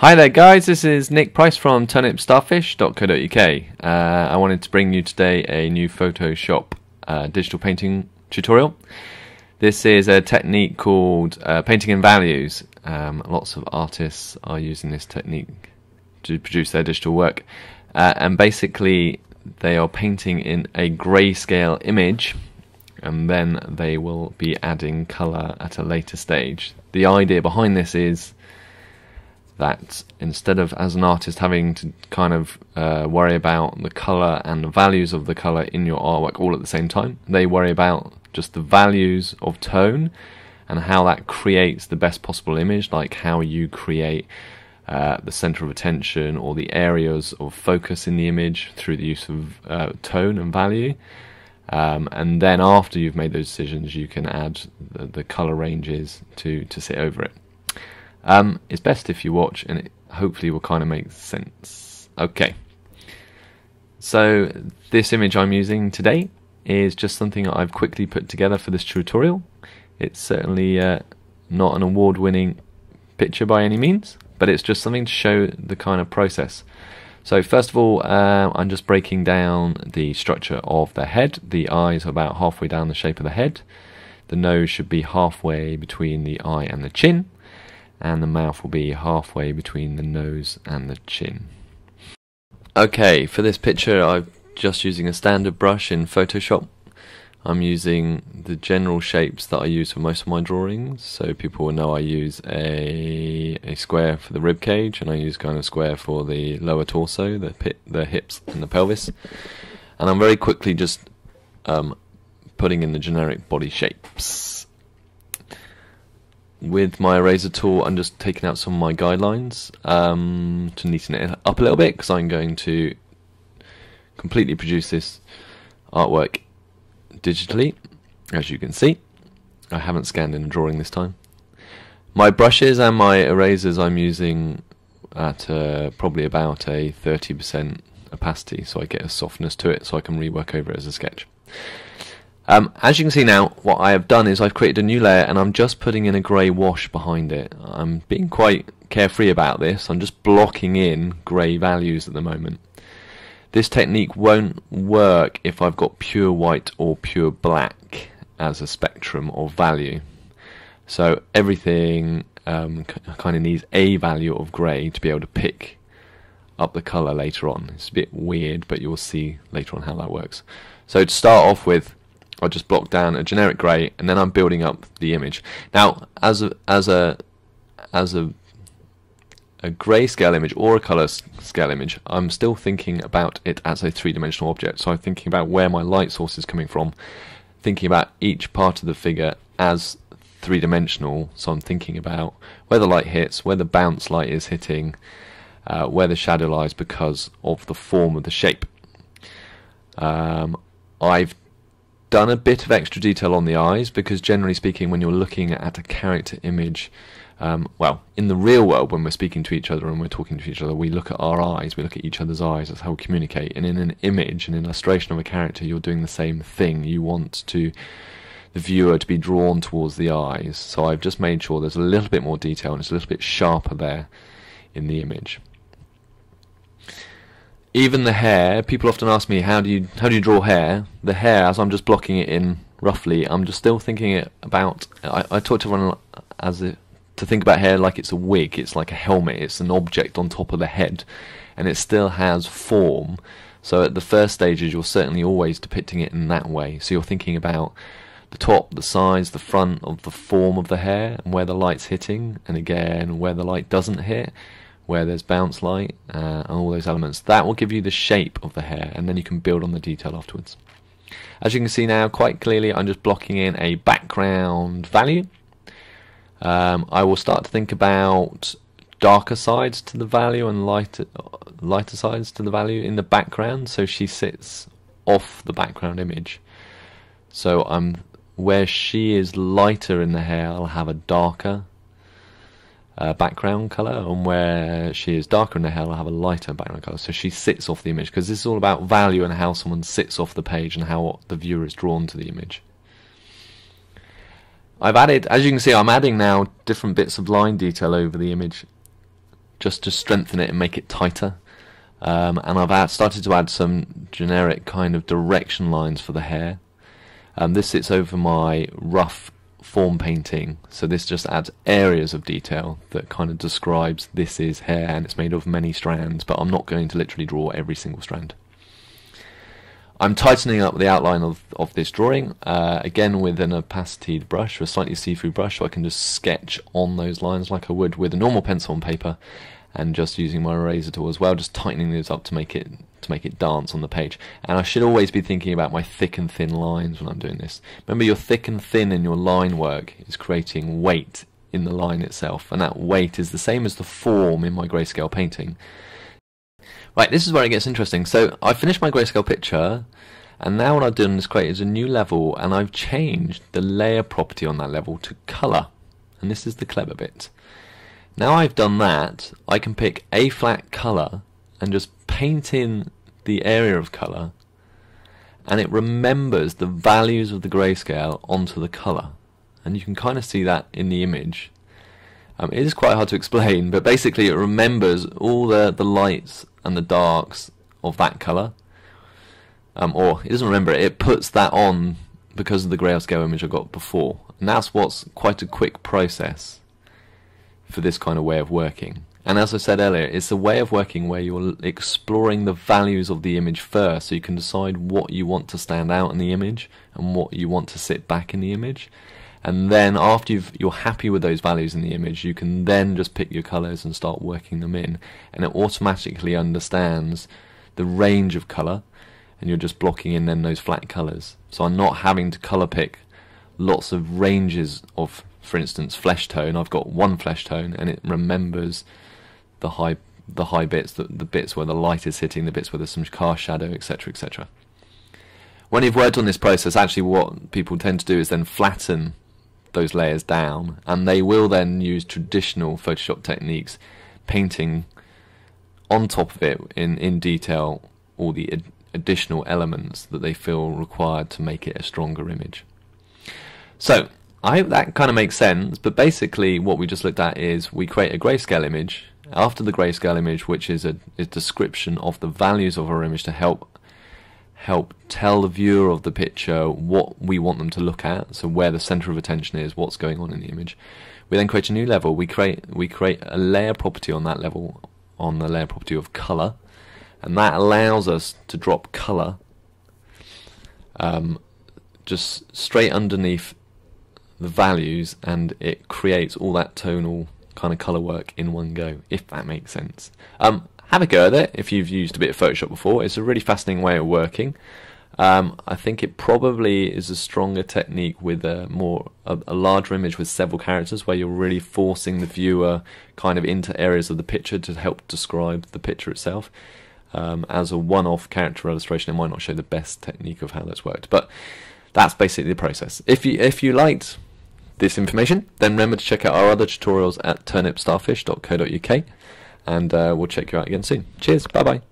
Hi there, guys. This is Nick Price from turnipstarfish.co.uk. Uh, I wanted to bring you today a new Photoshop uh, digital painting tutorial. This is a technique called uh, painting in values. Um, lots of artists are using this technique to produce their digital work, uh, and basically they are painting in a grayscale image, and then they will be adding color at a later stage. The idea behind this is that instead of as an artist having to kind of uh, worry about the color and the values of the color in your artwork all at the same time, they worry about just the values of tone and how that creates the best possible image, like how you create uh, the center of attention or the areas of focus in the image through the use of uh, tone and value. Um, and then after you've made those decisions, you can add the, the color ranges to, to sit over it. Um, it's best if you watch, and it hopefully will kind of make sense. Okay. So this image I'm using today is just something I've quickly put together for this tutorial. It's certainly uh, not an award-winning picture by any means, but it's just something to show the kind of process. So first of all, uh, I'm just breaking down the structure of the head. The eyes are about halfway down the shape of the head. The nose should be halfway between the eye and the chin and the mouth will be halfway between the nose and the chin. Okay, for this picture I'm just using a standard brush in Photoshop. I'm using the general shapes that I use for most of my drawings, so people will know I use a a square for the rib cage, and I use kind of square for the lower torso, the pit, the hips, and the pelvis. And I'm very quickly just um, putting in the generic body shapes with my eraser tool, I'm just taking out some of my guidelines um, to neaten it up a little bit because I'm going to completely produce this artwork digitally, as you can see. I haven't scanned in a drawing this time. My brushes and my erasers I'm using at uh, probably about a 30% opacity so I get a softness to it so I can rework over it as a sketch. Um, as you can see now, what I have done is I've created a new layer and I'm just putting in a grey wash behind it. I'm being quite carefree about this. I'm just blocking in grey values at the moment. This technique won't work if I've got pure white or pure black as a spectrum of value. So everything um, kind of needs a value of grey to be able to pick up the colour later on. It's a bit weird, but you'll see later on how that works. So to start off with, I just block down a generic grey, and then I'm building up the image. Now, as a as a as a a grayscale image or a color scale image, I'm still thinking about it as a three-dimensional object. So I'm thinking about where my light source is coming from, thinking about each part of the figure as three-dimensional. So I'm thinking about where the light hits, where the bounce light is hitting, uh, where the shadow lies because of the form of the shape. Um, I've done a bit of extra detail on the eyes because generally speaking when you're looking at a character image um, well in the real world when we're speaking to each other and we're talking to each other we look at our eyes we look at each other's eyes that's how we communicate. And in an image an illustration of a character you're doing the same thing. You want to the viewer to be drawn towards the eyes. So I've just made sure there's a little bit more detail and it's a little bit sharper there in the image even the hair, people often ask me how do you how do you draw hair? The hair, as I'm just blocking it in roughly, I'm just still thinking it about. I, I talk to everyone as a, to think about hair like it's a wig. It's like a helmet. It's an object on top of the head, and it still has form. So at the first stages, you're certainly always depicting it in that way. So you're thinking about the top, the sides, the front of the form of the hair, and where the light's hitting, and again where the light doesn't hit where there's bounce light uh, and all those elements. That will give you the shape of the hair and then you can build on the detail afterwards. As you can see now quite clearly I'm just blocking in a background value. Um, I will start to think about darker sides to the value and lighter, lighter sides to the value in the background so she sits off the background image. So I'm where she is lighter in the hair I'll have a darker uh, background color, and where she is darker in the hair, I'll have a lighter background color. So she sits off the image because this is all about value and how someone sits off the page and how the viewer is drawn to the image. I've added, as you can see, I'm adding now different bits of line detail over the image just to strengthen it and make it tighter. Um, and I've add, started to add some generic kind of direction lines for the hair. Um, this sits over my rough form painting, so this just adds areas of detail that kind of describes this is hair and it's made of many strands, but I'm not going to literally draw every single strand. I'm tightening up the outline of, of this drawing, uh, again with an opacity brush, or a slightly see-through brush, so I can just sketch on those lines like I would with a normal pencil on paper, and just using my eraser tool as well, just tightening these up to make it to make it dance on the page. And I should always be thinking about my thick and thin lines when I'm doing this. Remember, your thick and thin in your line work is creating weight in the line itself, and that weight is the same as the form in my grayscale painting. Right, this is where it gets interesting. So I finished my grayscale picture, and now what I've done is created a new level, and I've changed the layer property on that level to color. And this is the clever bit. Now I've done that, I can pick a flat color and just paint in the area of color, and it remembers the values of the grayscale onto the color. And you can kind of see that in the image. Um, it is quite hard to explain, but basically it remembers all the, the lights and the darks of that color. Um, or it doesn't remember it, it puts that on because of the grayscale image I got before. And that's what's quite a quick process for this kind of way of working. And as I said earlier, it's a way of working where you're exploring the values of the image first, so you can decide what you want to stand out in the image and what you want to sit back in the image. And then after you you're happy with those values in the image, you can then just pick your colors and start working them in. And it automatically understands the range of color, and you're just blocking in then those flat colors. So I'm not having to color pick lots of ranges of, for instance, flesh tone. I've got one flesh tone, and it remembers the high the high bits, the, the bits where the light is hitting, the bits where there's some car shadow, etc., etc. When you've worked on this process, actually what people tend to do is then flatten those layers down, and they will then use traditional Photoshop techniques, painting on top of it in, in detail all the ad additional elements that they feel required to make it a stronger image. So, I hope that kind of makes sense, but basically what we just looked at is we create a grayscale image after the grayscale image, which is a, a description of the values of our image to help help tell the viewer of the picture what we want them to look at, so where the center of attention is, what's going on in the image. We then create a new level. We create we create a layer property on that level on the layer property of color, and that allows us to drop color um, just straight underneath the values, and it creates all that tonal kind of color work in one go, if that makes sense. Um, have a go at it if you've used a bit of Photoshop before. It's a really fascinating way of working. Um, I think it probably is a stronger technique with a more a, a, larger image with several characters, where you're really forcing the viewer kind of into areas of the picture to help describe the picture itself. Um, as a one-off character illustration, it might not show the best technique of how that's worked, but that's basically the process. If you if you liked this information, then remember to check out our other tutorials at turnipstarfish.co.uk and uh, we'll check you out again soon. Cheers, bye bye.